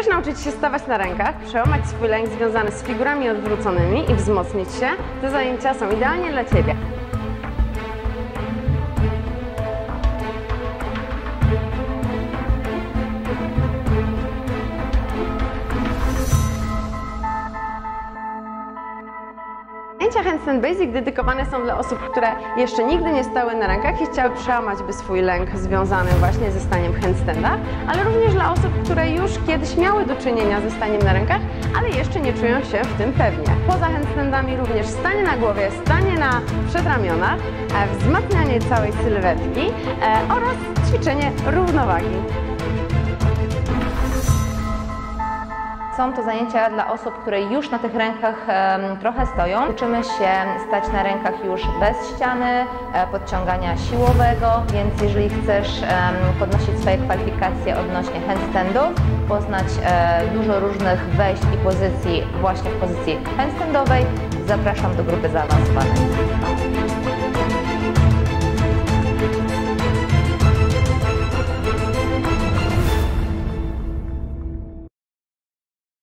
Chcesz nauczyć się stawać na rękach, przełamać swój lęk związany z figurami odwróconymi i wzmocnić się? Te zajęcia są idealnie dla Ciebie. Zajęcia Handstand Basic dedykowane są dla osób, które jeszcze nigdy nie stały na rękach i chciały przełamać by swój lęk związany właśnie ze staniem handstanda, ale również dla osób, które już kiedyś miały do czynienia ze staniem na rękach, ale jeszcze nie czują się w tym pewnie. Poza handstandami również stanie na głowie, stanie na przedramionach, e, wzmacnianie całej sylwetki e, oraz ćwiczenie równowagi. Są to zajęcia dla osób, które już na tych rękach trochę stoją. Uczymy się stać na rękach już bez ściany, e, podciągania siłowego, więc jeżeli chcesz podnosić swoje kwalifikacje odnośnie handstandów, poznać e, dużo różnych wejść i pozycji właśnie w pozycji handstandowej, zapraszam do grupy zaawansowanej.